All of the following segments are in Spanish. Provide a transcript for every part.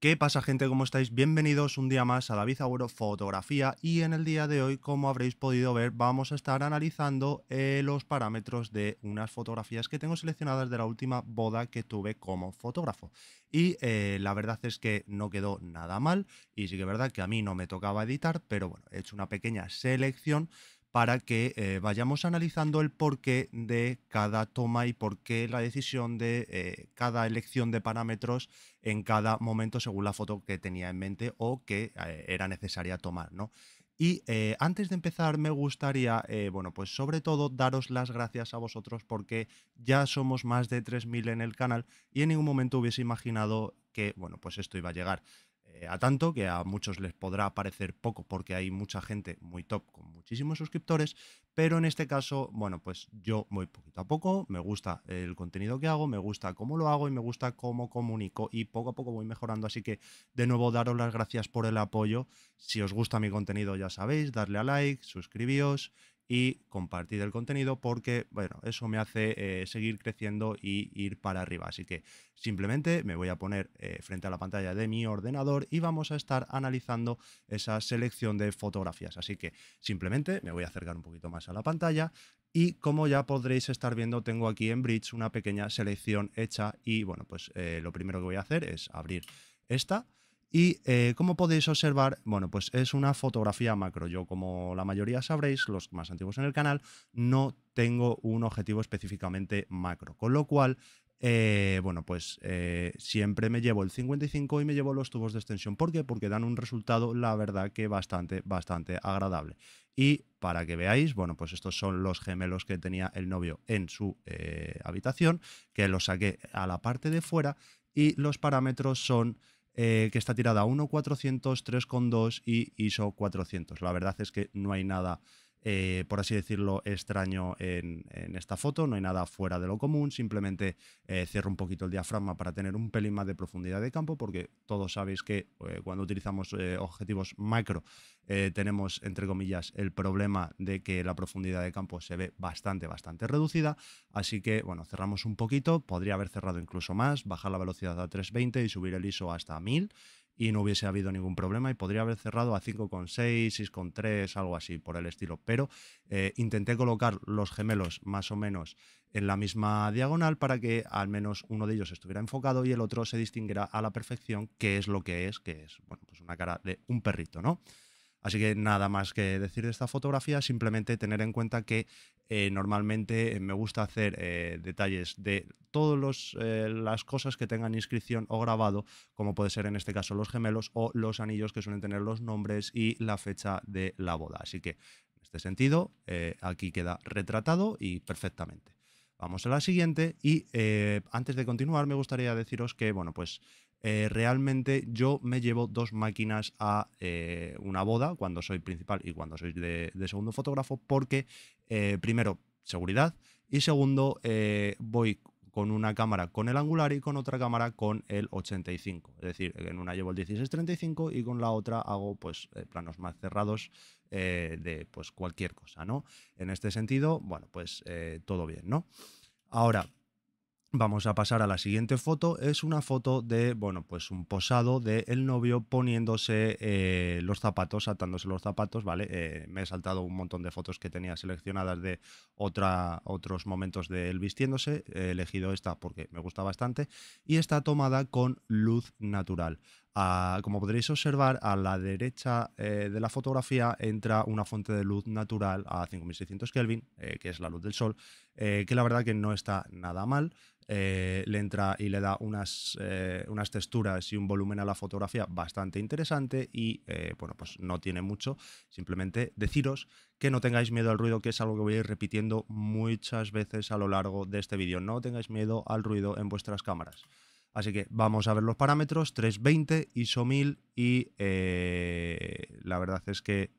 ¿Qué pasa gente? ¿Cómo estáis? Bienvenidos un día más a David Agüero Fotografía y en el día de hoy, como habréis podido ver, vamos a estar analizando eh, los parámetros de unas fotografías que tengo seleccionadas de la última boda que tuve como fotógrafo. Y eh, la verdad es que no quedó nada mal y sí que es verdad que a mí no me tocaba editar, pero bueno, he hecho una pequeña selección para que eh, vayamos analizando el porqué de cada toma y por qué la decisión de eh, cada elección de parámetros en cada momento según la foto que tenía en mente o que eh, era necesaria tomar, ¿no? Y antes de empezar me gustaría, bueno, pues sobre todo daros las gracias a vosotros porque ya somos más de 3.000 en el canal y en ningún momento hubiese imaginado que, bueno, pues esto iba a llegar. Eh, a tanto que a muchos les podrá parecer poco porque hay mucha gente muy top con muchísimos suscriptores, pero en este caso, bueno, pues yo voy poquito a poco, me gusta el contenido que hago, me gusta cómo lo hago y me gusta cómo comunico y poco a poco voy mejorando, así que de nuevo daros las gracias por el apoyo. Si os gusta mi contenido ya sabéis, darle a like, suscribíos y compartir el contenido porque, bueno, eso me hace eh, seguir creciendo y ir para arriba. Así que simplemente me voy a poner eh, frente a la pantalla de mi ordenador y vamos a estar analizando esa selección de fotografías. Así que simplemente me voy a acercar un poquito más a la pantalla y como ya podréis estar viendo, tengo aquí en Bridge una pequeña selección hecha y, bueno, pues eh, lo primero que voy a hacer es abrir esta y eh, como podéis observar, bueno, pues es una fotografía macro. Yo, como la mayoría sabréis, los más antiguos en el canal, no tengo un objetivo específicamente macro. Con lo cual, eh, bueno, pues eh, siempre me llevo el 55 y me llevo los tubos de extensión. ¿Por qué? Porque dan un resultado, la verdad, que bastante, bastante agradable. Y para que veáis, bueno, pues estos son los gemelos que tenía el novio en su habitación, que los saqué a la parte de fuera y los parámetros son eh, que está tirada a 1.400, 3.2 y ISO 400. La verdad es que no hay nada eh, por así decirlo, extraño en, esta foto, no hay nada fuera de lo común, simplemente eh, cierro un poquito el diafragma para tener un pelín más de profundidad de campo, porque todos sabéis que eh, cuando utilizamos objetivos macro tenemos, entre comillas, el problema de que la profundidad de campo se ve bastante, bastante reducida, así que, bueno, cerramos un poquito, podría haber cerrado incluso más, bajar la velocidad a 320 y subir el ISO hasta 1000, y no hubiese habido ningún problema y podría haber cerrado a 5,6, 6,3, algo así por el estilo. Pero eh, intenté colocar los gemelos más o menos en la misma diagonal para que al menos uno de ellos estuviera enfocado y el otro se distinguiera a la perfección qué es lo que es, que es bueno, pues una cara de un perrito, ¿no? Así que nada más que decir de esta fotografía, simplemente tener en cuenta que eh, normalmente me gusta hacer eh, detalles de todas eh, las cosas que tengan inscripción o grabado, como puede ser en este caso los gemelos o los anillos que suelen tener los nombres y la fecha de la boda. Así que en este sentido, aquí queda retratado y perfectamente. Vamos a la siguiente y antes de continuar me gustaría deciros que, bueno, pues eh, realmente yo me llevo dos máquinas a eh, una boda cuando soy principal y cuando soy de, segundo fotógrafo porque eh, primero seguridad y segundo voy con una cámara con el angular y con otra cámara con el 85 es decir en una llevo el 1635 y con la otra hago pues planos más cerrados de pues cualquier cosa no en este sentido bueno pues todo bien no ahora Vamos a pasar a la siguiente foto. Es una foto de, bueno, pues un posado de el novio poniéndose eh, los zapatos, atándose los zapatos, ¿vale? Eh, me he saltado un montón de fotos que tenía seleccionadas de otra, otros momentos de él vistiéndose. He elegido esta porque me gusta bastante y está tomada con luz natural. Ah, como podréis observar, a la derecha eh, de la fotografía entra una fuente de luz natural a 5600 Kelvin, que es la luz del sol, que la verdad que no está nada mal. Eh, le entra y le da unas, eh, unas texturas y un volumen a la fotografía bastante interesante y eh, bueno, pues no tiene mucho. Simplemente deciros que no tengáis miedo al ruido, que es algo que voy a ir repitiendo muchas veces a lo largo de este vídeo. No tengáis miedo al ruido en vuestras cámaras. Así que vamos a ver los parámetros, 320, ISO 1000 y la verdad es que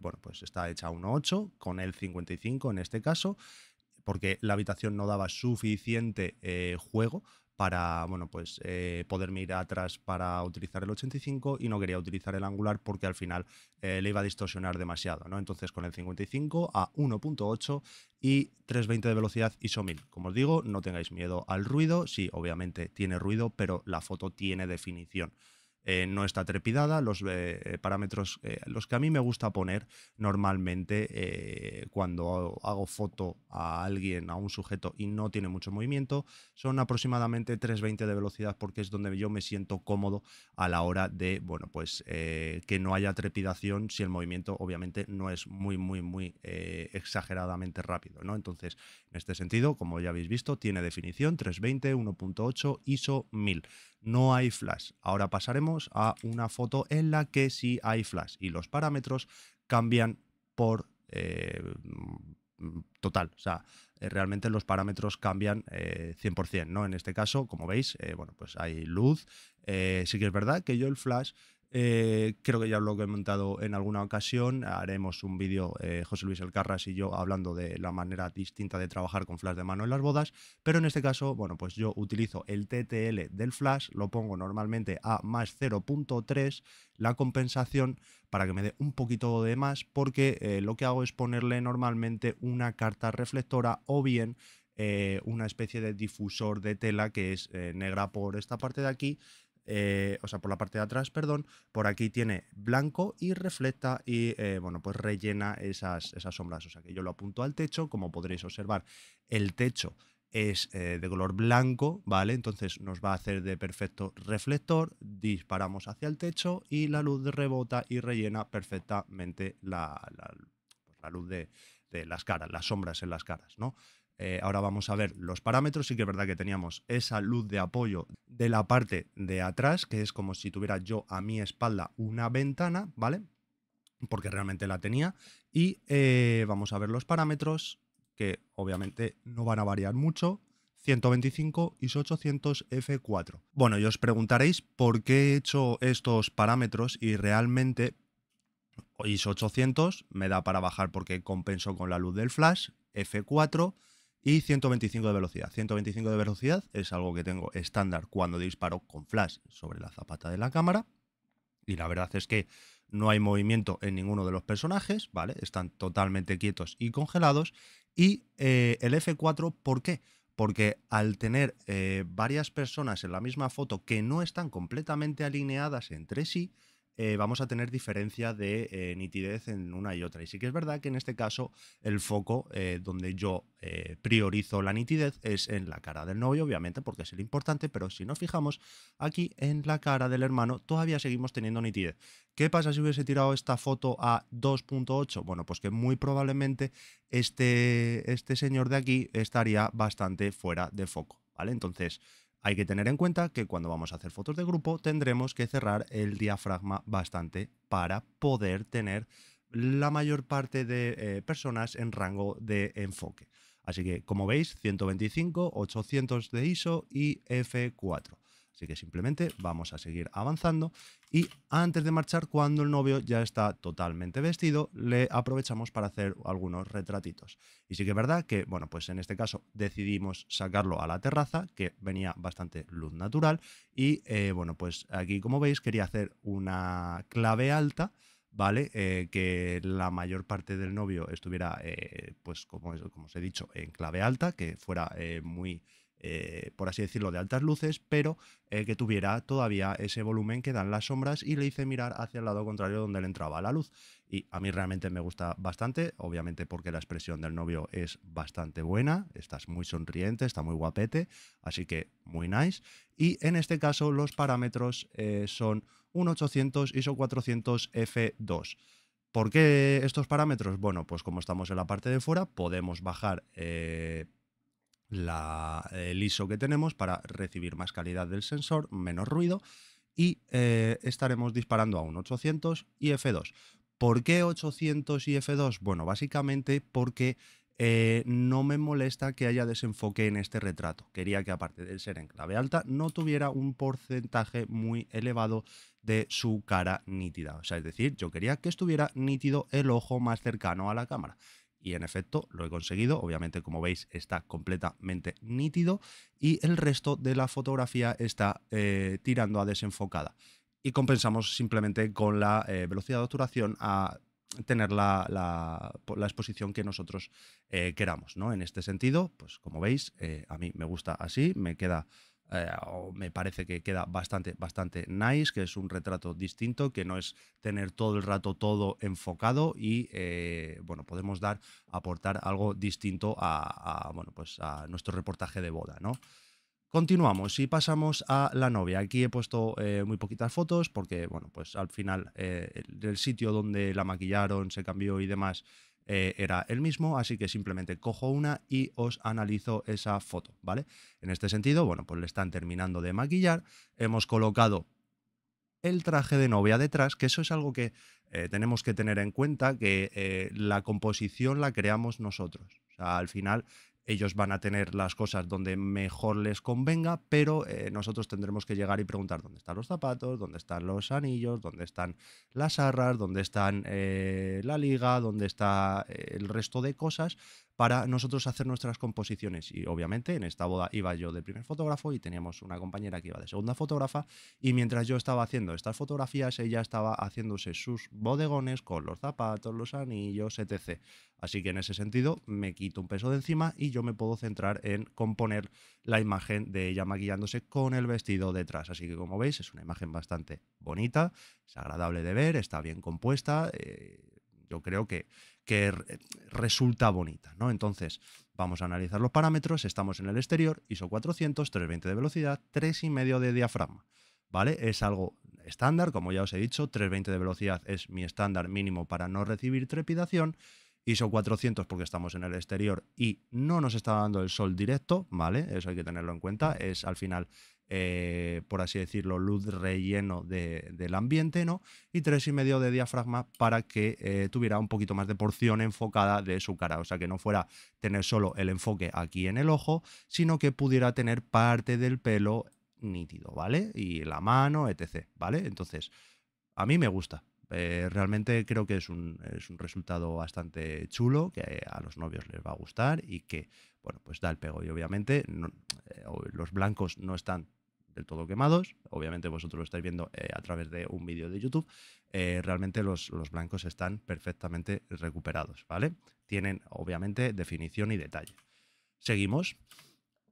bueno, pues está hecha a 1.8 con el 55 en este caso porque la habitación no daba suficiente eh, juego para bueno, pues, eh, poderme ir atrás para utilizar el 85 y no quería utilizar el angular porque al final eh, le iba a distorsionar demasiado. ¿no? Entonces con el 55 a 1.8 y 320 de velocidad ISO 1000. Como os digo, no tengáis miedo al ruido. Sí, obviamente tiene ruido, pero la foto tiene definición. Eh, no está trepidada, los eh, parámetros, eh, los que a mí me gusta poner normalmente cuando hago foto a alguien, a un sujeto y no tiene mucho movimiento, son aproximadamente 320 de velocidad porque es donde yo me siento cómodo a la hora de, bueno, pues que no haya trepidación si el movimiento obviamente no es muy, muy, muy exageradamente rápido, ¿no? Entonces, en este sentido, como ya habéis visto, tiene definición 320, 1.8, ISO 1000 no hay flash. Ahora pasaremos a una foto en la que sí hay flash y los parámetros cambian por eh, total. O sea, eh, realmente los parámetros cambian 100%, eh, ¿no? En este caso, como veis, bueno, pues hay luz. sí que es verdad que yo el flash eh, creo que ya lo he comentado en alguna ocasión. Haremos un vídeo, eh, José Luis Elcarras y yo, hablando de la manera distinta de trabajar con flash de mano en las bodas. Pero en este caso, bueno, pues yo utilizo el TTL del flash, lo pongo normalmente a más 0.3, la compensación para que me dé un poquito de más, porque eh, lo que hago es ponerle normalmente una carta reflectora o bien una especie de difusor de tela que es negra por esta parte de aquí eh, o sea, por la parte de atrás, perdón, por aquí tiene blanco y refleja y, eh, bueno, pues rellena esas, esas sombras. O sea, que yo lo apunto al techo, como podréis observar, el techo es eh, de color blanco, ¿vale? Entonces nos va a hacer de perfecto reflector, disparamos hacia el techo y la luz rebota y rellena perfectamente la, pues luz de, de, las caras, las sombras en las caras, ¿no? Eh, ahora vamos a ver los parámetros. Sí que es verdad que teníamos esa luz de apoyo de la parte de atrás, que es como si tuviera yo a mi espalda una ventana, ¿vale? Porque realmente la tenía. Y eh, vamos a ver los parámetros, que obviamente no van a variar mucho. 125 y 800 F4. Bueno, y os preguntaréis por qué he hecho estos parámetros y realmente ISO 800 me da para bajar porque compenso con la luz del flash, F4 y 125 de velocidad. 125 de velocidad es algo que tengo estándar cuando disparo con flash sobre la zapata de la cámara. Y la verdad es que no hay movimiento en ninguno de los personajes, ¿vale? Están totalmente quietos y congelados. Y eh, el F4, ¿por qué? Porque al tener eh, varias personas en la misma foto que no están completamente alineadas entre sí, eh, vamos a tener diferencia de eh, nitidez en una y otra. Y sí que es verdad que en este caso el foco eh, donde yo priorizo la nitidez es en la cara del novio, obviamente, porque es el importante, pero si nos fijamos aquí en la cara del hermano todavía seguimos teniendo nitidez. ¿Qué pasa si hubiese tirado esta foto a 2.8? Bueno, pues que muy probablemente este, este señor de aquí estaría bastante fuera de foco, ¿vale? Entonces... Hay que tener en cuenta que cuando vamos a hacer fotos de grupo tendremos que cerrar el diafragma bastante para poder tener la mayor parte de eh, personas en rango de enfoque. Así que, como veis, 125, 800 de ISO y F4. Así que simplemente vamos a seguir avanzando y antes de marchar, cuando el novio ya está totalmente vestido, le aprovechamos para hacer algunos retratitos. Y sí que es verdad que, bueno, pues en este caso decidimos sacarlo a la terraza, que venía bastante luz natural y, eh, bueno, pues aquí como veis quería hacer una clave alta, ¿vale? Eh, que la mayor parte del novio estuviera, eh, pues como, como os he dicho, en clave alta, que fuera muy eh, por así decirlo, de altas luces, pero eh, que tuviera todavía ese volumen que dan las sombras y le hice mirar hacia el lado contrario donde le entraba la luz. Y a mí realmente me gusta bastante, obviamente porque la expresión del novio es bastante buena, estás muy sonriente, está muy guapete, así que muy nice. Y en este caso los parámetros eh, son un 800 ISO 400 F2. ¿Por qué estos parámetros? Bueno, pues como estamos en la parte de fuera, podemos bajar la, el ISO que tenemos para recibir más calidad del sensor, menos ruido y eh, estaremos disparando a un 800 y F2. ¿Por qué 800 y F2? Bueno, básicamente porque eh, no me molesta que haya desenfoque en este retrato. Quería que aparte de ser en clave alta, no tuviera un porcentaje muy elevado de su cara nítida. O sea, es decir, yo quería que estuviera nítido el ojo más cercano a la cámara y en efecto lo he conseguido. Obviamente, como veis, está completamente nítido y el resto de la fotografía está eh, tirando a desenfocada. Y compensamos simplemente con la eh, velocidad de obturación a tener la, la, exposición que nosotros eh, queramos. ¿no? En este sentido, pues como veis, a mí me gusta así, me queda eh, me parece que queda bastante, bastante nice, que es un retrato distinto, que no es tener todo el rato todo enfocado y, eh, bueno, podemos dar, aportar algo distinto a, bueno, pues a nuestro reportaje de boda, ¿no? Continuamos y pasamos a la novia. Aquí he puesto eh, muy poquitas fotos porque, bueno, pues al final el sitio donde la maquillaron, se cambió y demás, eh, era el mismo, así que simplemente cojo una y os analizo esa foto, ¿vale? En este sentido, bueno, pues le están terminando de maquillar, hemos colocado el traje de novia detrás, que eso es algo que eh, tenemos que tener en cuenta, que eh, la composición la creamos nosotros. O sea, al final ellos van a tener las cosas donde mejor les convenga, pero eh, nosotros tendremos que llegar y preguntar dónde están los zapatos, dónde están los anillos, dónde están las arras, dónde están eh, la liga, dónde está eh, el resto de cosas para nosotros hacer nuestras composiciones. Y obviamente en esta boda iba yo de primer fotógrafo y teníamos una compañera que iba de segunda fotógrafa y mientras yo estaba haciendo estas fotografías, ella estaba haciéndose sus bodegones con los zapatos, los anillos, etc. Así que en ese sentido me quito un peso de encima y yo me puedo centrar en componer la imagen de ella maquillándose con el vestido detrás. Así que como veis es una imagen bastante bonita, es agradable de ver, está bien compuesta. Eh, yo creo que, que resulta bonita, ¿no? Entonces, vamos a analizar los parámetros. Estamos en el exterior, ISO 400, 320 de velocidad, 3,5 de diafragma, ¿vale? Es algo estándar, como ya os he dicho, 320 de velocidad es mi estándar mínimo para no recibir trepidación. ISO 400 porque estamos en el exterior y no nos está dando el sol directo, ¿vale? Eso hay que tenerlo en cuenta. Es al final eh, por así decirlo, luz relleno del ambiente, ¿no? Y tres y medio de diafragma para que eh, tuviera un poquito más de porción enfocada de su cara, o sea, que no fuera tener solo el enfoque aquí en el ojo, sino que pudiera tener parte del pelo nítido, ¿vale? Y la mano, etc., ¿vale? Entonces, a mí me gusta. Eh, realmente creo que es un, es un, resultado bastante chulo, que a los novios les va a gustar y que, bueno, pues da el pego. Y obviamente los blancos no están del todo quemados. Obviamente vosotros lo estáis viendo eh, a través de un vídeo de YouTube. Eh, realmente los, los, blancos están perfectamente recuperados, ¿vale? Tienen obviamente definición y detalle. Seguimos.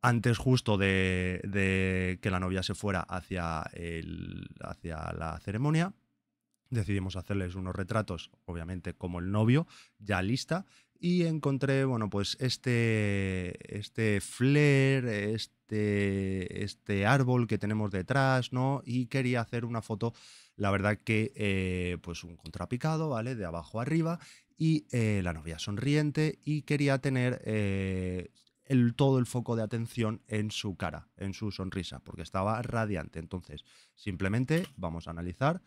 Antes justo de, de que la novia se fuera hacia, el, hacia la ceremonia, decidimos hacerles unos retratos, obviamente como el novio, ya lista, y encontré, bueno, pues este, este flare, este, este árbol que tenemos detrás, ¿no? Y quería hacer una foto, la verdad que, eh, pues un contrapicado, ¿vale? De abajo arriba, y eh, la novia sonriente, y quería tener eh, el, todo el foco de atención en su cara, en su sonrisa, porque estaba radiante. Entonces, simplemente vamos a analizar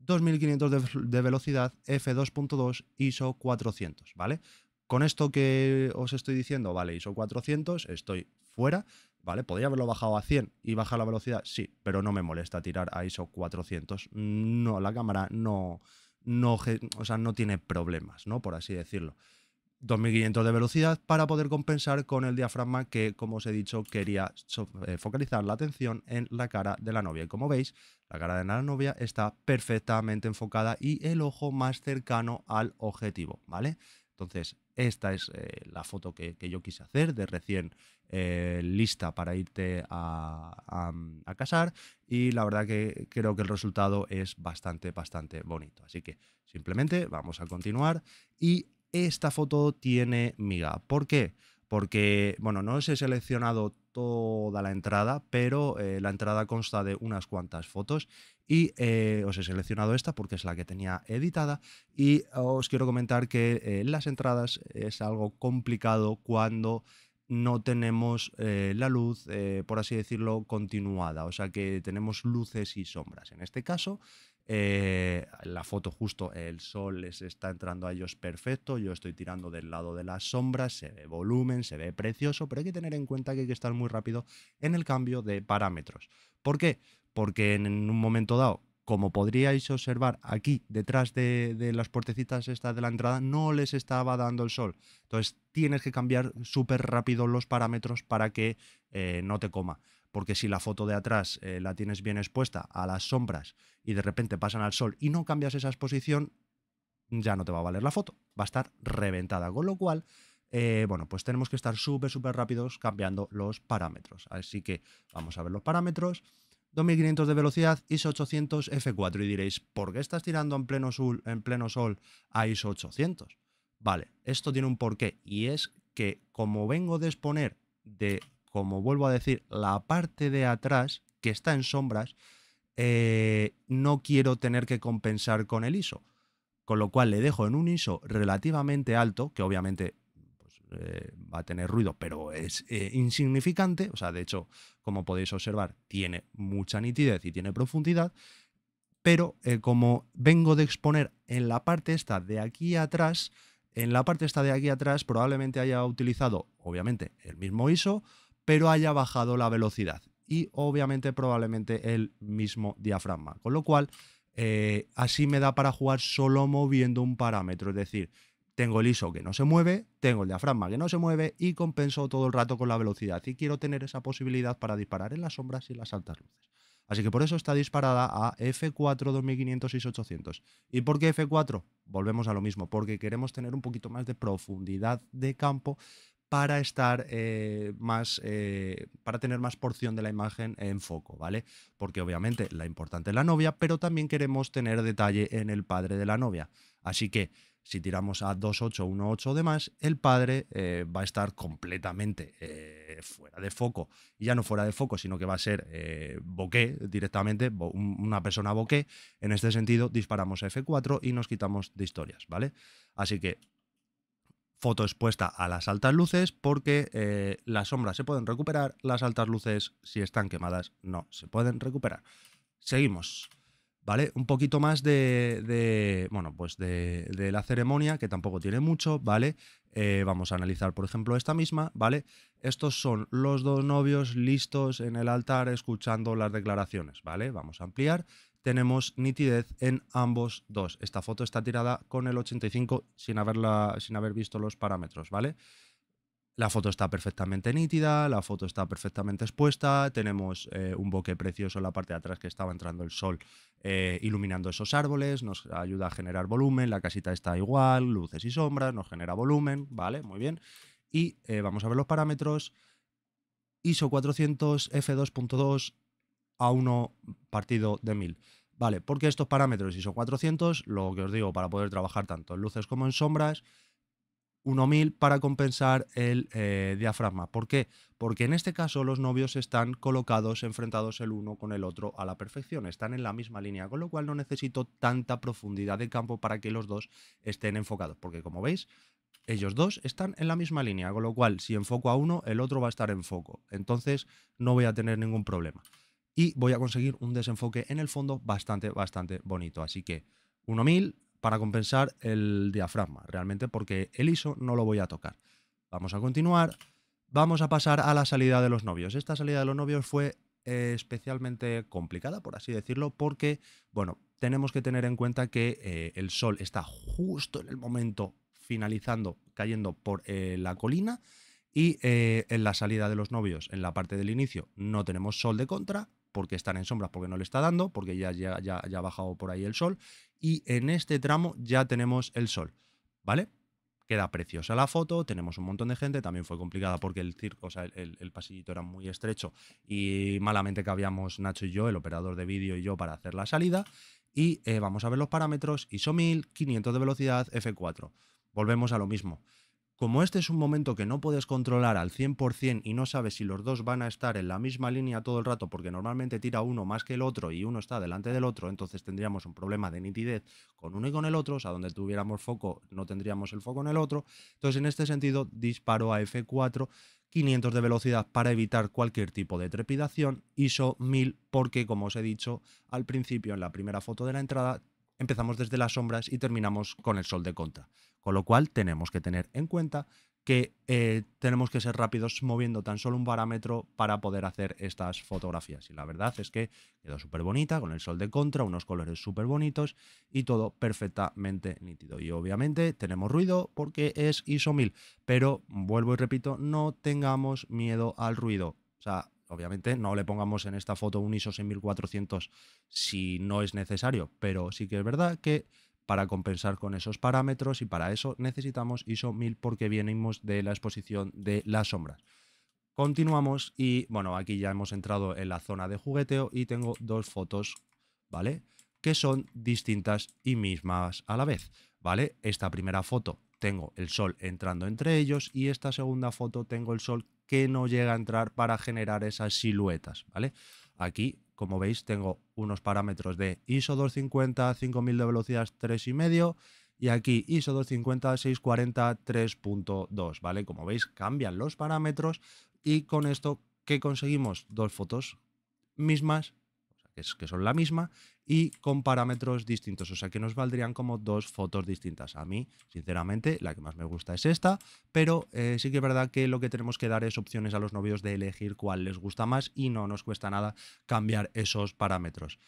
2500 de, de velocidad, f2.2, ISO 400, ¿vale? Con esto que os estoy diciendo, vale, ISO 400, estoy fuera, ¿vale? Podría haberlo bajado a 100 y bajar la velocidad, sí, pero no me molesta tirar a ISO 400. No, la cámara no, no, o sea, no tiene problemas, ¿no? Por así decirlo. 2500 de velocidad para poder compensar con el diafragma que, como os he dicho, quería eh, focalizar la atención en la cara de la novia. Y como veis, la cara de la novia está perfectamente enfocada y el ojo más cercano al objetivo, ¿vale? Entonces, esta es eh, la foto que, yo quise hacer de recién eh, lista para irte a, a, casar y la verdad que creo que el resultado es bastante, bastante bonito. Así que simplemente vamos a continuar y esta foto tiene miga. ¿Por qué? Porque, bueno, no os he seleccionado toda la entrada, pero eh, la entrada consta de unas cuantas fotos y eh, os he seleccionado esta porque es la que tenía editada y os quiero comentar que eh, las entradas es algo complicado cuando no tenemos la luz, por así decirlo, continuada, o sea que tenemos luces y sombras. En este caso, eh, la foto justo, el sol les está entrando a ellos perfecto, yo estoy tirando del lado de las sombras, se ve volumen, se ve precioso, pero hay que tener en cuenta que hay que estar muy rápido en el cambio de parámetros. ¿Por qué? Porque en un momento dado, como podríais observar aquí detrás de, las puertecitas estas de la entrada, no les estaba dando el sol. Entonces tienes que cambiar súper rápido los parámetros para que eh, no te coma porque si la foto de atrás eh, la tienes bien expuesta a las sombras y de repente pasan al sol y no cambias esa exposición, ya no te va a valer la foto, va a estar reventada. Con lo cual, eh, bueno, pues tenemos que estar súper, súper rápidos cambiando los parámetros. Así que vamos a ver los parámetros. 2500 de velocidad, ISO 800 F4. Y diréis, ¿por qué estás tirando en pleno, sol, en pleno sol a ISO 800? Vale, esto tiene un porqué y es que como vengo de exponer de, como vuelvo a decir, la parte de atrás que está en sombras, eh, no quiero tener que compensar con el ISO. Con lo cual le dejo en un ISO relativamente alto, que obviamente eh, va a tener ruido, pero es eh, insignificante. O sea, de hecho, como podéis observar, tiene mucha nitidez y tiene profundidad. Pero como vengo de exponer en la parte esta de aquí atrás, en la parte esta de aquí atrás probablemente haya utilizado, obviamente, el mismo ISO, pero haya bajado la velocidad. Y obviamente probablemente el mismo diafragma. Con lo cual, así me da para jugar solo moviendo un parámetro. Es decir, tengo el ISO que no se mueve, tengo el diafragma que no se mueve y compenso todo el rato con la velocidad. Y quiero tener esa posibilidad para disparar en las sombras y en las altas luces. Así que por eso está disparada a F4 2500 y 800. ¿Y por qué F4? Volvemos a lo mismo, porque queremos tener un poquito más de profundidad de campo para estar eh, más, eh, para tener más porción de la imagen en foco, ¿vale? Porque obviamente la importante es la novia, pero también queremos tener detalle en el padre de la novia. Así que si tiramos a 2.8, 1.8 de más, el padre eh, va a estar completamente fuera de foco. Y ya no fuera de foco, sino que va a ser eh, bokeh directamente, una persona bokeh. En este sentido, disparamos a F4 y nos quitamos de historias, ¿vale? Así que foto expuesta a las altas luces porque eh, las sombras se pueden recuperar, las altas luces, si están quemadas, no se pueden recuperar. Seguimos. ¿vale? Un poquito más de, bueno, pues de, la ceremonia, que tampoco tiene mucho, ¿vale? Eh, vamos a analizar, por ejemplo, esta misma, ¿vale? Estos son los dos novios listos en el altar escuchando las declaraciones, ¿vale? Vamos a ampliar. Tenemos nitidez en ambos dos. Esta foto está tirada con el 85 sin, haberla, sin haber visto los parámetros, ¿vale? La foto está perfectamente nítida, la foto está perfectamente expuesta, tenemos eh, un bokeh precioso en la parte de atrás que estaba entrando el sol eh, iluminando esos árboles, nos ayuda a generar volumen, la casita está igual, luces y sombras, nos genera volumen, ¿vale? Muy bien. Y eh, vamos a ver los parámetros. ISO 400 f2.2 a 1 partido de 1000. Vale, porque estos parámetros ISO 400, lo que os digo, para poder trabajar tanto en luces como en sombras, 1000 para compensar el eh, diafragma. ¿Por qué? Porque en este caso los novios están colocados, enfrentados el uno con el otro a la perfección, están en la misma línea, con lo cual no necesito tanta profundidad de campo para que los dos estén enfocados, porque como veis, ellos dos están en la misma línea, con lo cual si enfoco a uno, el otro va a estar en foco, entonces no voy a tener ningún problema. Y voy a conseguir un desenfoque en el fondo bastante, bastante bonito, así que 1000 para compensar el diafragma, realmente porque el ISO no lo voy a tocar. Vamos a continuar. Vamos a pasar a la salida de los novios. Esta salida de los novios fue eh, especialmente complicada, por así decirlo, porque, bueno, tenemos que tener en cuenta que eh, el sol está justo en el momento finalizando, cayendo por eh, la colina, y en la salida de los novios, en la parte del inicio, no tenemos sol de contra, porque están en sombras, porque no le está dando, porque ya, ya, ya, ha bajado por ahí el sol. Y en este tramo ya tenemos el sol, ¿vale? Queda preciosa la foto, tenemos un montón de gente, también fue complicada porque el circo, o sea, el, pasillito era muy estrecho y malamente cabíamos Nacho y yo, el operador de vídeo y yo para hacer la salida. Y eh, vamos a ver los parámetros, ISO 1000, 500 de velocidad, F4. Volvemos a lo mismo. Como este es un momento que no puedes controlar al 100% y no sabes si los dos van a estar en la misma línea todo el rato, porque normalmente tira uno más que el otro y uno está delante del otro, entonces tendríamos un problema de nitidez con uno y con el otro, o sea, donde tuviéramos foco no tendríamos el foco en el otro. Entonces, en este sentido, disparo a F4, 500 de velocidad para evitar cualquier tipo de trepidación, ISO 1000 porque, como os he dicho al principio en la primera foto de la entrada, empezamos desde las sombras y terminamos con el sol de contra. Con lo cual tenemos que tener en cuenta que eh, tenemos que ser rápidos moviendo tan solo un parámetro para poder hacer estas fotografías. Y la verdad es que quedó súper bonita, con el sol de contra, unos colores súper bonitos y todo perfectamente nítido. Y obviamente tenemos ruido porque es ISO 1000, pero vuelvo y repito, no tengamos miedo al ruido. O sea, Obviamente no le pongamos en esta foto un ISO 6400 si no es necesario, pero sí que es verdad que para compensar con esos parámetros y para eso necesitamos ISO 1000 porque venimos de la exposición de las sombras. Continuamos y bueno, aquí ya hemos entrado en la zona de jugueteo y tengo dos fotos, ¿vale? Que son distintas y mismas a la vez, ¿vale? Esta primera foto tengo el sol entrando entre ellos y esta segunda foto tengo el sol que no llega a entrar para generar esas siluetas, ¿vale? Aquí, como veis, tengo unos parámetros de ISO 250, 5000 de velocidad 3,5 y aquí ISO 250, 640, 3.2, ¿vale? Como veis, cambian los parámetros y con esto, ¿qué conseguimos? Dos fotos mismas, que son la misma, y con parámetros distintos, o sea que nos valdrían como dos fotos distintas. A mí, sinceramente, la que más me gusta es esta, pero eh, sí que es verdad que lo que tenemos que dar es opciones a los novios de elegir cuál les gusta más y no nos cuesta nada cambiar esos parámetros.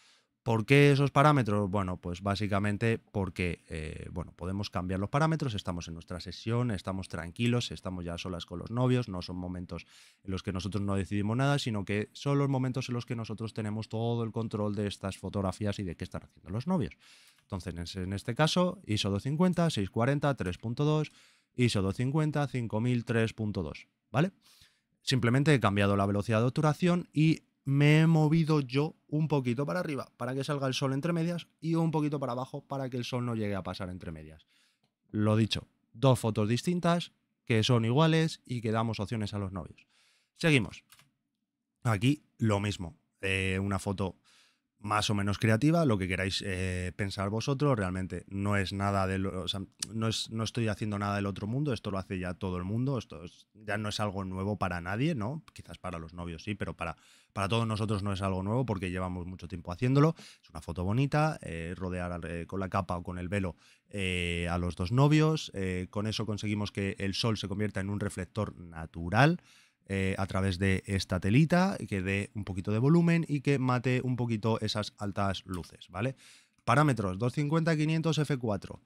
¿Por qué esos parámetros? Bueno, pues básicamente porque eh, bueno, podemos cambiar los parámetros, estamos en nuestra sesión, estamos tranquilos, estamos ya solas con los novios, no son momentos en los que nosotros no decidimos nada, sino que son los momentos en los que nosotros tenemos todo el control de estas fotografías y de qué están haciendo los novios. Entonces, en este caso, ISO 250, 640, 3.2, ISO 250, 5000, 3.2, ¿vale? Simplemente he cambiado la velocidad de obturación y me he movido yo un poquito para arriba para que salga el sol entre medias y un poquito para abajo para que el sol no llegue a pasar entre medias. Lo dicho, dos fotos distintas que son iguales y que damos opciones a los novios. Seguimos. Aquí lo mismo. Eh, una foto más o menos creativa, lo que queráis eh, pensar vosotros, realmente no es nada de o sea, no, es, no estoy haciendo nada del otro mundo, esto lo hace ya todo el mundo, esto ya no es algo nuevo para nadie, ¿no? Quizás para los novios sí, pero para, para todos nosotros no es algo nuevo porque llevamos mucho tiempo haciéndolo. Es una foto bonita, eh, rodear eh, con la capa o con el velo a los dos novios, con eso conseguimos que el sol se convierta en un reflector natural. Eh, a través de esta telita, que dé un poquito de volumen y que mate un poquito esas altas luces, ¿vale? Parámetros 250-500 F4,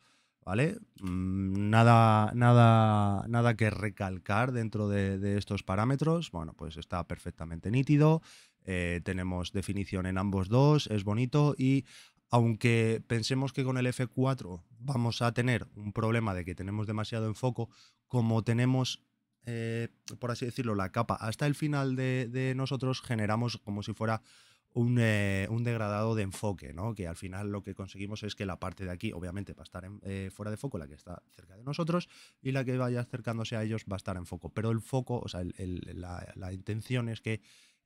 ¿vale? Mm, nada, nada, nada que recalcar dentro de, estos parámetros. Bueno, pues está perfectamente nítido. Eh, tenemos definición en ambos dos, es bonito y aunque pensemos que con el F4 vamos a tener un problema de que tenemos demasiado enfoco, como tenemos eh, por así decirlo, la capa hasta el final de, nosotros, generamos como si fuera eh, un, degradado de enfoque, ¿no? Que al final lo que conseguimos es que la parte de aquí, obviamente, va a estar eh, fuera de foco, la que está cerca de nosotros, y la que vaya acercándose a ellos va a estar en foco. Pero el foco, o sea, la, intención es que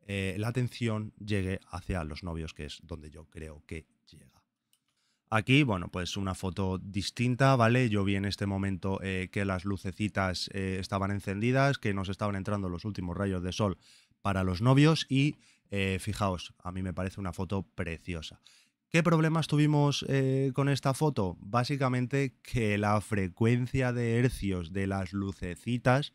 la atención llegue hacia los novios, que es donde yo creo que llega. Aquí, bueno, pues una foto distinta, ¿vale? Yo vi en este momento eh, que las lucecitas eh, estaban encendidas, que nos estaban entrando los últimos rayos de sol para los novios y eh, fijaos, a mí me parece una foto preciosa. ¿Qué problemas tuvimos con esta foto? Básicamente que la frecuencia de hercios de las lucecitas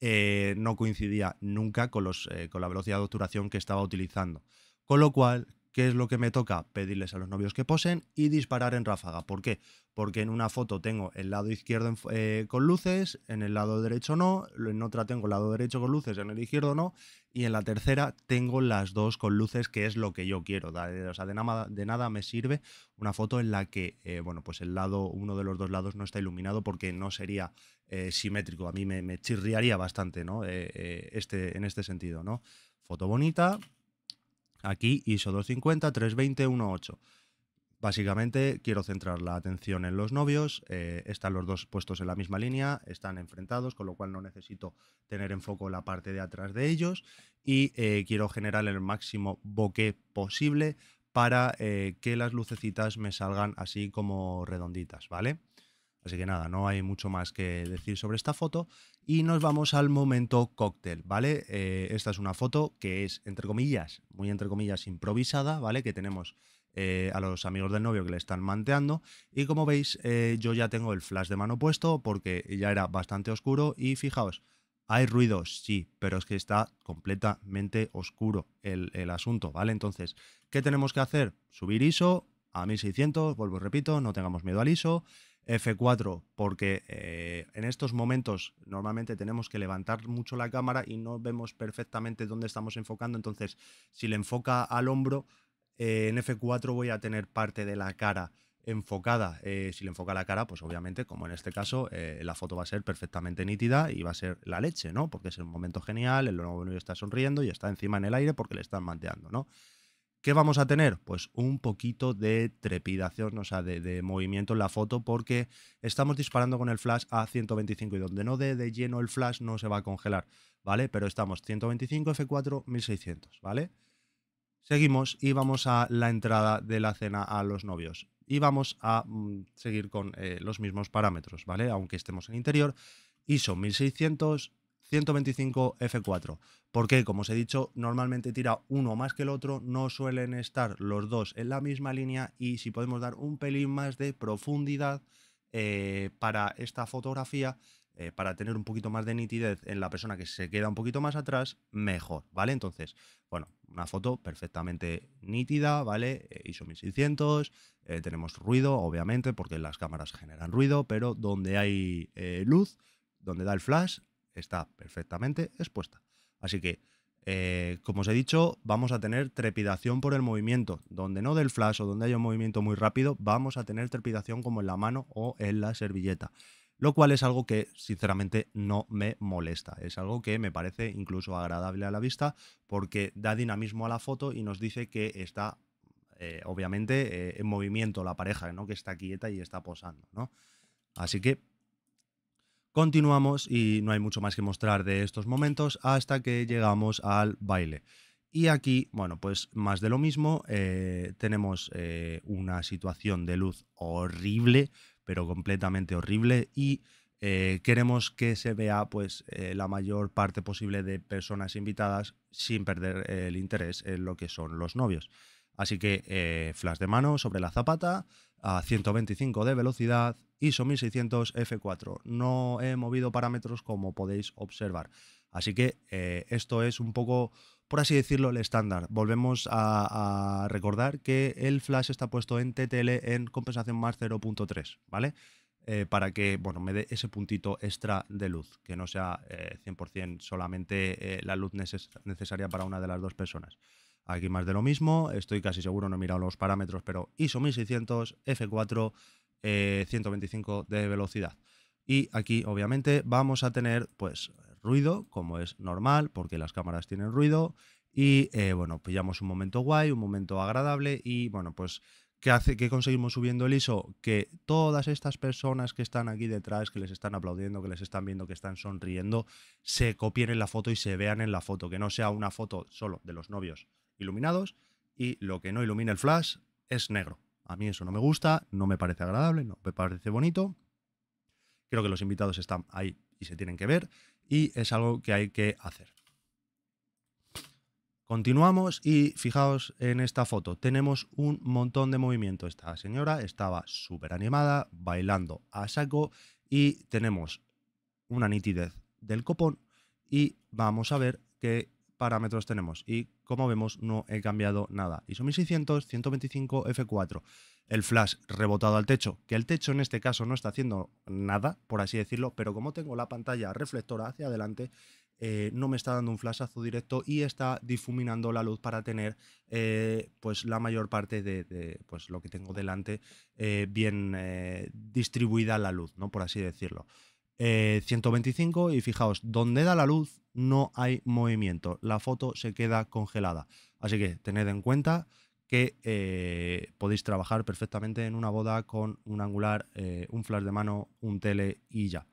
no coincidía nunca con, los, con la velocidad de obturación que estaba utilizando. Con lo cual, ¿Qué es lo que me toca? Pedirles a los novios que posen y disparar en ráfaga. ¿Por qué? Porque en una foto tengo el lado izquierdo eh, con luces, en el lado derecho no, en otra tengo el lado derecho con luces, en el izquierdo no, y en la tercera tengo las dos con luces, que es lo que yo quiero. O sea, de nada, de nada me sirve una foto en la que, eh, bueno, pues el lado, uno de los dos lados no está iluminado porque no sería eh, simétrico. A mí me, me, chirriaría bastante, ¿no? este, en este sentido, ¿no? Foto bonita, Aquí ISO 250, 320, 1.8. Básicamente quiero centrar la atención en los novios, eh, están los dos puestos en la misma línea, están enfrentados, con lo cual no necesito tener en foco la parte de atrás de ellos y eh, quiero generar el máximo bokeh posible para eh, que las lucecitas me salgan así como redonditas, ¿vale? Así que nada, no hay mucho más que decir sobre esta foto. Y nos vamos al momento cóctel, ¿vale? Eh, esta es una foto que es, entre comillas, muy entre comillas, improvisada, ¿vale? Que tenemos eh, a los amigos del novio que le están manteando. Y como veis, eh, yo ya tengo el flash de mano puesto porque ya era bastante oscuro. Y fijaos, hay ruidos, sí, pero es que está completamente oscuro el, el asunto, ¿vale? Entonces, ¿qué tenemos que hacer? Subir ISO a 1600, vuelvo, repito, no tengamos miedo al ISO. F4 porque eh, en estos momentos normalmente tenemos que levantar mucho la cámara y no vemos perfectamente dónde estamos enfocando, entonces si le enfoca al hombro, eh, en F4 voy a tener parte de la cara enfocada, eh, si le enfoca la cara, pues obviamente, como en este caso, la foto va a ser perfectamente nítida y va a ser la leche, ¿no? Porque es un momento genial, el nuevo está sonriendo y está encima en el aire porque le están manteando, ¿no? ¿Qué vamos a tener? Pues un poquito de trepidación, o sea, de, movimiento en la foto porque estamos disparando con el flash a 125 y donde no dé de lleno el flash no se va a congelar, ¿vale? Pero estamos 125 F4 1600, ¿vale? Seguimos y vamos a la entrada de la cena a los novios y vamos a mm, seguir con eh, los mismos parámetros, ¿vale? Aunque estemos en interior, ISO 1600, 125 F4. Porque, como os he dicho, normalmente tira uno más que el otro, no suelen estar los dos en la misma línea y si podemos dar un pelín más de profundidad eh, para esta fotografía, eh, para tener un poquito más de nitidez en la persona que se queda un poquito más atrás, mejor, ¿vale? Entonces, bueno, una foto perfectamente nítida, ¿vale? Eh, ISO 1600, tenemos ruido, obviamente, porque las cámaras generan ruido, pero donde hay luz, donde da el flash, está perfectamente expuesta. Así que, eh, como os he dicho, vamos a tener trepidación por el movimiento. Donde no del flash o donde haya un movimiento muy rápido, vamos a tener trepidación como en la mano o en la servilleta. Lo cual es algo que sinceramente no me molesta. Es algo que me parece incluso agradable a la vista porque da dinamismo a la foto y nos dice que está eh, obviamente eh, en movimiento la pareja, ¿no? que está quieta y está posando. ¿no? Así que Continuamos y no hay mucho más que mostrar de estos momentos hasta que llegamos al baile. Y aquí, bueno, pues más de lo mismo, eh, tenemos eh, una situación de luz horrible, pero completamente horrible y eh, queremos que se vea pues la mayor parte posible de personas invitadas sin perder el interés en lo que son los novios. Así que flash de mano sobre la zapata a 125 de velocidad, ISO 1600 F4. No he movido parámetros como podéis observar. Así que eh, esto es un poco, por así decirlo, el estándar. Volvemos a, recordar que el flash está puesto en TTL en compensación más 0.3, ¿vale? Eh, para que bueno, me dé ese puntito extra de luz, que no sea 100% eh, solamente la luz necesaria para una de las dos personas. Aquí más de lo mismo, estoy casi seguro, no he mirado los parámetros, pero ISO 1600, F4, 125 de velocidad. Y aquí obviamente vamos a tener pues ruido, como es normal, porque las cámaras tienen ruido. Y eh, bueno, pillamos un momento guay, un momento agradable y bueno, pues ¿qué hace que conseguimos subiendo el ISO? Que todas estas personas que están aquí detrás, que les están aplaudiendo, que les están viendo, que están sonriendo, se copien en la foto y se vean en la foto, que no sea una foto solo de los novios iluminados y lo que no ilumina el flash es negro. A mí eso no me gusta, no me parece agradable, no me parece bonito. Creo que los invitados están ahí y se tienen que ver y es algo que hay que hacer. Continuamos y fijaos en esta foto, tenemos un montón de movimiento. Esta señora estaba súper animada, bailando a saco y tenemos una nitidez del copón y vamos a ver que parámetros tenemos y como vemos no he cambiado nada. ISO 1600, 125, F4. El flash rebotado al techo, que el techo en este caso no está haciendo nada, por así decirlo, pero como tengo la pantalla reflectora hacia adelante, eh, no me está dando un flashazo directo y está difuminando la luz para tener eh, pues la mayor parte de, pues lo que tengo delante eh, bien distribuida la luz, ¿no? por así decirlo. 125 y fijaos, donde da la luz no hay movimiento, la foto se queda congelada. Así que tened en cuenta que eh, podéis trabajar perfectamente en una boda con un angular, eh, un flash de mano, un tele y ya.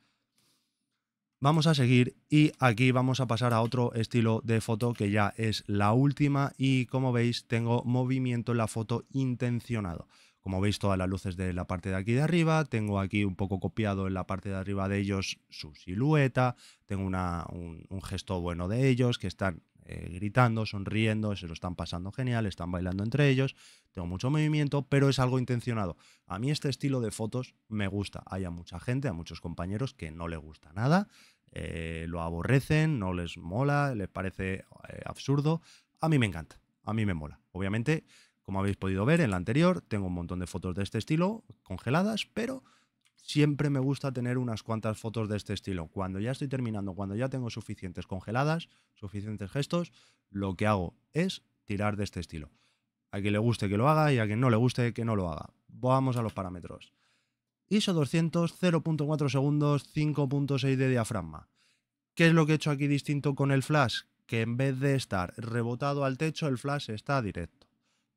Vamos a seguir y aquí vamos a pasar a otro estilo de foto que ya es la última y como veis tengo movimiento en la foto intencionado. Como veis, todas las luces de la parte de aquí de arriba. Tengo aquí un poco copiado en la parte de arriba de ellos su silueta. Tengo un, gesto bueno de ellos que están eh, gritando, sonriendo, se lo están pasando genial, están bailando entre ellos. Tengo mucho movimiento, pero es algo intencionado. A mí este estilo de fotos me gusta. Hay a mucha gente, a muchos compañeros que no le gusta nada. Eh, lo aborrecen, no les mola, les parece eh, absurdo. A mí me encanta, a mí me mola. Obviamente como habéis podido ver en la anterior, tengo un montón de fotos de este estilo, congeladas, pero siempre me gusta tener unas cuantas fotos de este estilo. Cuando ya estoy terminando, cuando ya tengo suficientes congeladas, suficientes gestos, lo que hago es tirar de este estilo. A quien le guste que lo haga y a quien no le guste que no lo haga. vamos a los parámetros. ISO 200, 0.4 segundos, 5.6 de diafragma. ¿Qué es lo que he hecho aquí distinto con el flash? Que en vez de estar rebotado al techo, el flash está directo.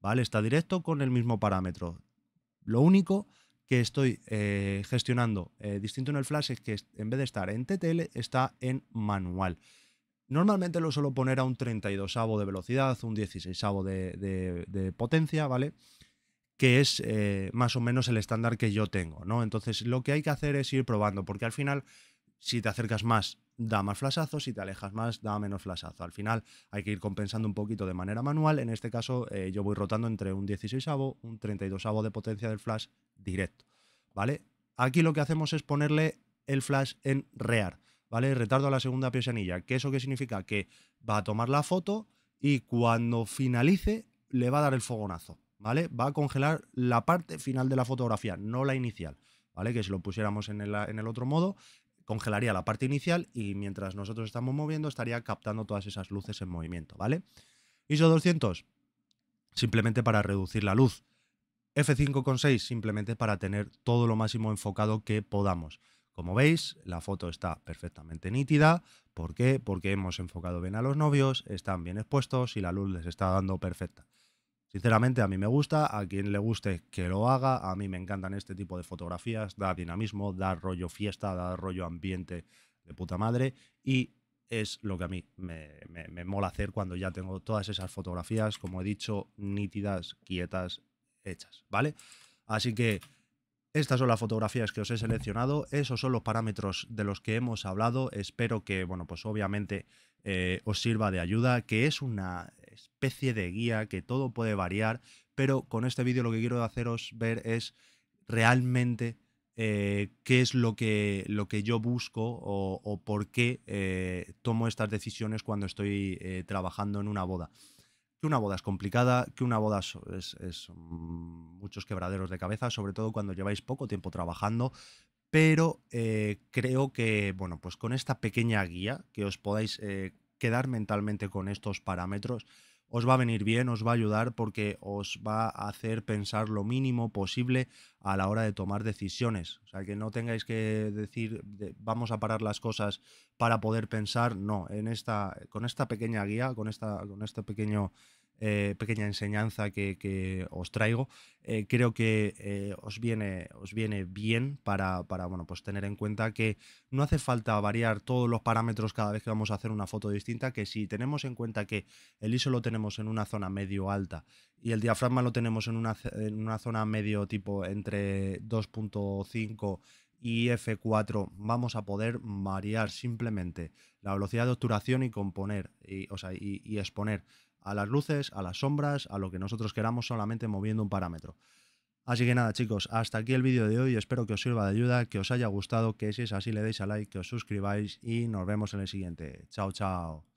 ¿Vale? Está directo con el mismo parámetro. Lo único que estoy eh, gestionando eh, distinto en el flash es que en vez de estar en TTL, está en manual. Normalmente lo suelo poner a un 32 de velocidad, un 16 de, de, potencia, ¿vale? Que es eh, más o menos el estándar que yo tengo, ¿no? Entonces lo que hay que hacer es ir probando, porque al final, si te acercas más, da más flashazo, si te alejas más, da menos flashazo. Al final hay que ir compensando un poquito de manera manual. En este caso, eh, yo voy rotando entre un 16 un 32 de potencia del flash directo, ¿vale? Aquí lo que hacemos es ponerle el flash en rear. ¿vale? Retardo a la segunda piesanilla. ¿Qué eso qué significa? Que va a tomar la foto y cuando finalice le va a dar el fogonazo, ¿vale? Va a congelar la parte final de la fotografía, no la inicial, ¿vale? Que si lo pusiéramos en el, en el otro modo, congelaría la parte inicial y mientras nosotros estamos moviendo estaría captando todas esas luces en movimiento, ¿vale? ISO 200, simplemente para reducir la luz. F5.6, simplemente para tener todo lo máximo enfocado que podamos. Como veis, la foto está perfectamente nítida. ¿Por qué? Porque hemos enfocado bien a los novios, están bien expuestos y la luz les está dando perfecta. Sinceramente, a mí me gusta, a quien le guste que lo haga, a mí me encantan este tipo de fotografías, da dinamismo, da rollo fiesta, da rollo ambiente de puta madre y es lo que a mí me, mola hacer cuando ya tengo todas esas fotografías, como he dicho, nítidas, quietas, hechas, ¿vale? Así que estas son las fotografías que os he seleccionado, esos son los parámetros de los que hemos hablado. Espero que, bueno, pues obviamente eh, os sirva de ayuda, que es una especie de guía, que todo puede variar, pero con este vídeo lo que quiero haceros ver es realmente eh, qué es lo que, lo que yo busco o, por qué eh, tomo estas decisiones cuando estoy trabajando en una boda. Una boda es complicada, que una boda es, muchos quebraderos de cabeza, sobre todo cuando lleváis poco tiempo trabajando, pero eh, creo que, bueno, pues con esta pequeña guía, que os podáis eh, quedar mentalmente con estos parámetros, os va a venir bien, os va a ayudar porque os va a hacer pensar lo mínimo posible a la hora de tomar decisiones. O sea, que no tengáis que decir vamos a parar las cosas para poder pensar, no, en esta, con esta pequeña guía, con, esta, con este pequeño eh, pequeña enseñanza que, os traigo, eh, creo que eh, os, viene, os viene bien para, bueno, pues tener en cuenta que no hace falta variar todos los parámetros cada vez que vamos a hacer una foto distinta, que si tenemos en cuenta que el ISO lo tenemos en una zona medio alta y el diafragma lo tenemos en una, en una zona medio tipo entre 2.5 y F4 vamos a poder variar simplemente la velocidad de obturación y componer y, o sea, y exponer a las luces, a las sombras, a lo que nosotros queramos solamente moviendo un parámetro. Así que nada chicos, hasta aquí el vídeo de hoy, espero que os sirva de ayuda, que os haya gustado, que si es así le deis a like, que os suscribáis y nos vemos en el siguiente. Chao, chao.